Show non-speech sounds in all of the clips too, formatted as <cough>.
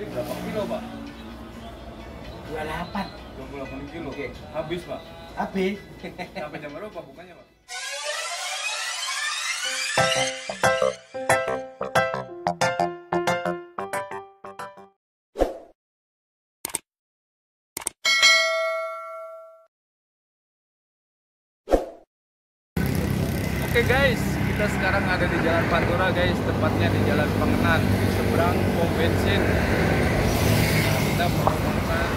Hari berapa kilo, Pak? 28 28 kilo. Oke. Habis, Pak. habis Sampai jam berapa bukannya, Pak? Oke guys, kita sekarang ada di Jalan Pantura guys, tepatnya di Jalan Pengenan, di seberang pom bensin. Nah, kita mau makan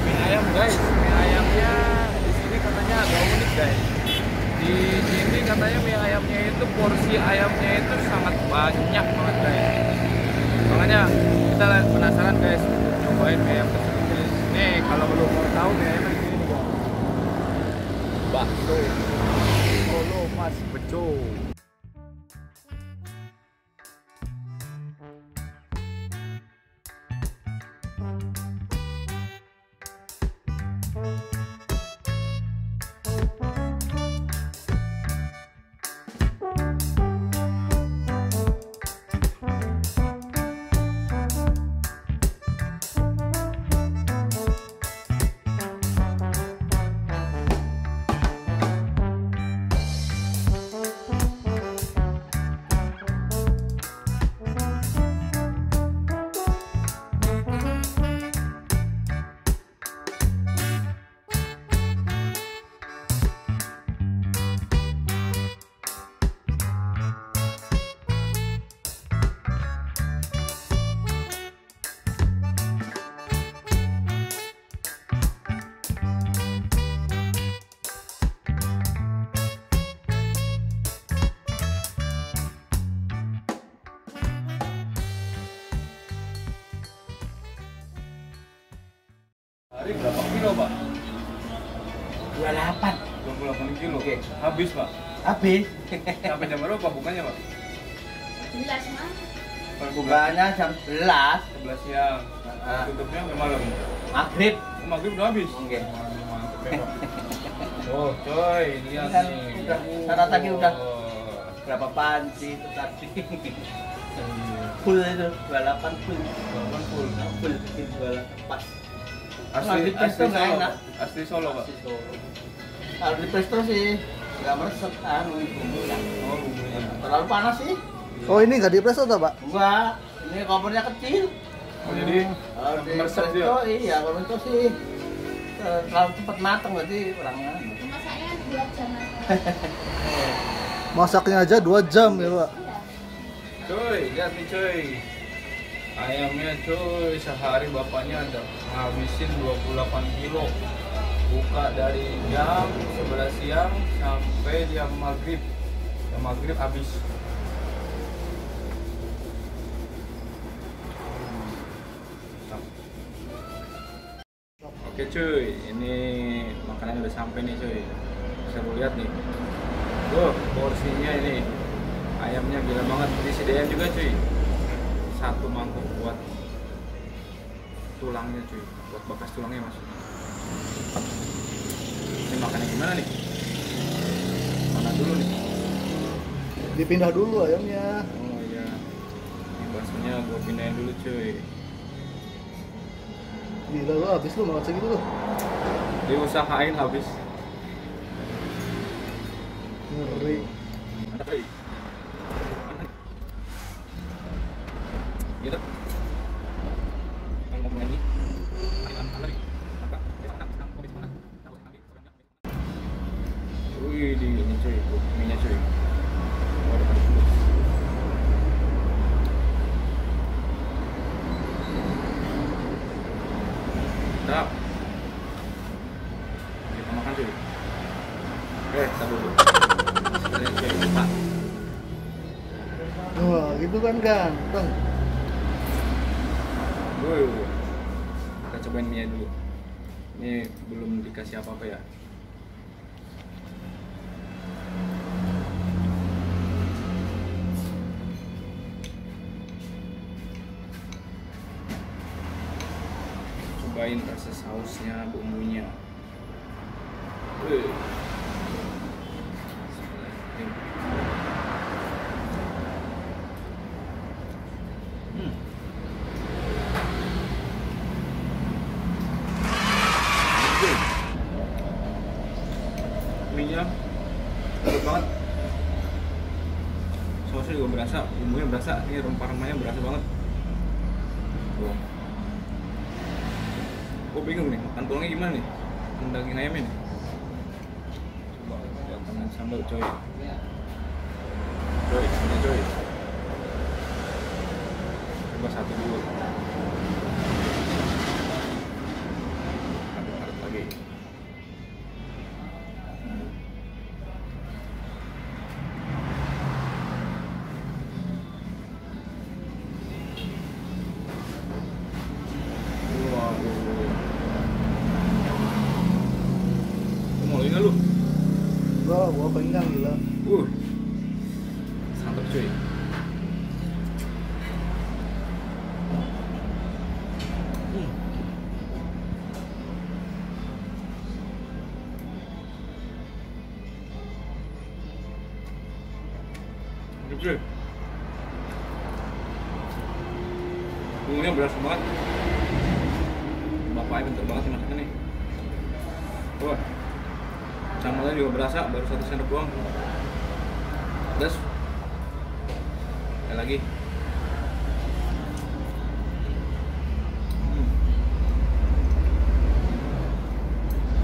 mie ayam guys, mie ayamnya di sini katanya agak unik guys. Di sini katanya mie ayamnya itu porsi ayamnya itu sangat banyak banget guys. Makanya kita penasaran guys, cobain mie ayam tersebut guys. Nih kalau belum mau tahu mie ayamnya di sini. Bakso Solo Mas Bejo. Hari berapa kilo, Pak? 28 28 kilo. Oke. Habis, Pak. habis <laughs> Sampai jam berapa bukannya, Pak? jelas mah Kalau buka bukanya jam 11 11 siang. Ah. Tutupnya sampai malam. maghrib Oh, maghrib udah habis. Oke. <laughs> Oh, coy, lihat Kan nih. udah, sana tadi udah. Oh. berapa panci itu tadi <laughs> full itu 28 full Delapan full. full bikin 28 pas Asli, asli Solo, enak. Pak. Asli Solo, Pak. Asli Solo. kalau di presto sih nggak meresep anu bumbunya Oh, bumbunya. terlalu panas sih Oh ini nggak di presto toh pak? enggak ini kompornya kecil Oh, jadi kalau di presto iya kalau itu sih eh, terlalu cepat matang berarti orangnya masaknya dua jam <laughs> Masaknya aja 2 jam ya pak. Cuy, lihat nih cuy. Ayamnya cuy, sehari bapaknya ada ngabisin 28 kilo. Buka dari jam 11 siang sampai jam maghrib. Jam maghrib habis. Oke cuy, ini makanan udah sampai nih cuy. Bisa lu lihat nih. Tuh, porsinya ini ayamnya gila banget disediain juga cuy satu mangkuk buat tulangnya cuy. Buat bekas tulangnya mas. Ini makannya gimana nih? Mana dulu nih? Dipindah dulu ayamnya. oh iya. Ini baksonya gua pindahin dulu cuy. Gila lu habis lu makan segitu lu. diusahain habis. Ngeri. Mantap cuy Kita cobain mie dulu. Ini belum dikasih apa-apa ya. Cobain rasa sausnya, bumbunya. Wuh. Bismillahirrahmanirrahim. Hmm. Ayamnya berasa ini rempah-rempahnya berasa banget. Tuh. Gue bingung nih makan tulangnya gimana nih? Makan daging ayamnya nih? Coba lihat dengan sambal coy. Coy ini coy. Coba satu dulu Kenyang gila. Uh. Santap cuy. Hmm. Mantap banget. Bapaknya pintar banget nih masaknya nih. Wah. Sambalnya juga berasa, baru satu sendok doang. Terus Sekali lagi. Hmm.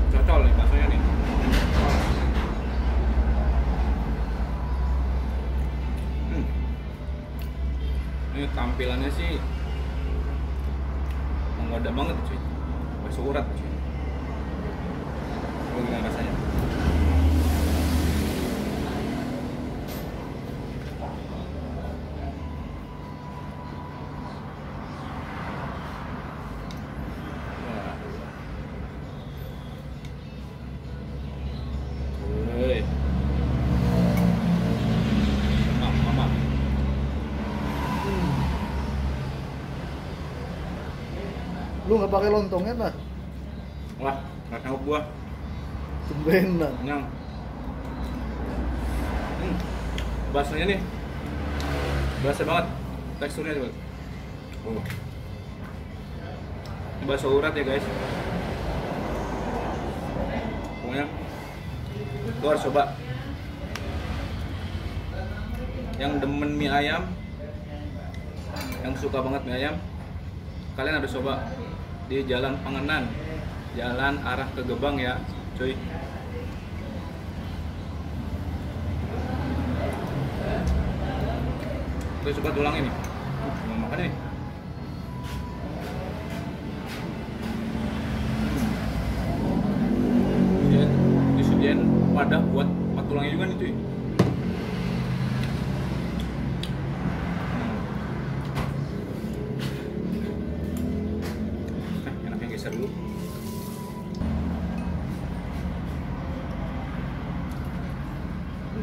Cocol nih nih. Hmm. Ini tampilannya sih menggoda banget cuy. Bakso urat cuy. Bagaimana rasanya? Nggak pakai lontongnya lah, Wah, nggak sanggup gua. tumbenan. Kenyang. Hmm. Baksonya nih. Berasa banget teksturnya coba. Oh. Bakso urat ya guys. Pokoknya lu harus coba. Yang demen mie ayam, yang suka banget mie ayam, kalian harus coba di Jalan Pangenan, jalan arah ke Gebang ya, cuy. Gue suka tulang ini. Mau makan ini. Dia disediain wadah buat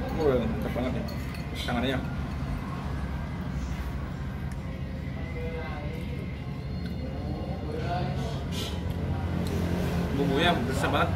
Ya. Tangannya. Bumbunya besar banget.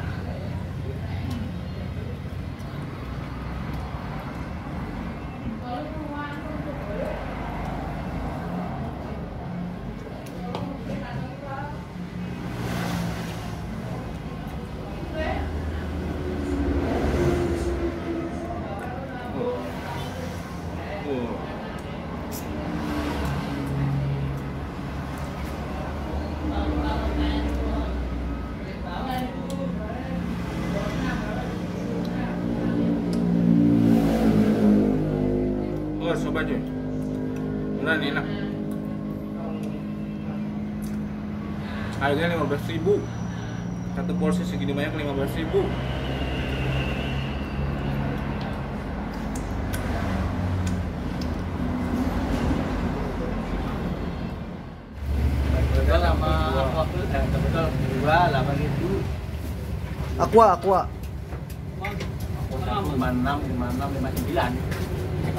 coba cuy beneran enak. Harganya 15 ribu. Satu porsi segini banyak 15 ribu. Aqua, aqua. Aqua 56, 56, 59.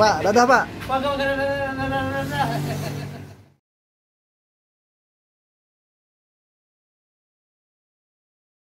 Pak, dadah Pak. Pak, dadah, dadah, dadah, dadah.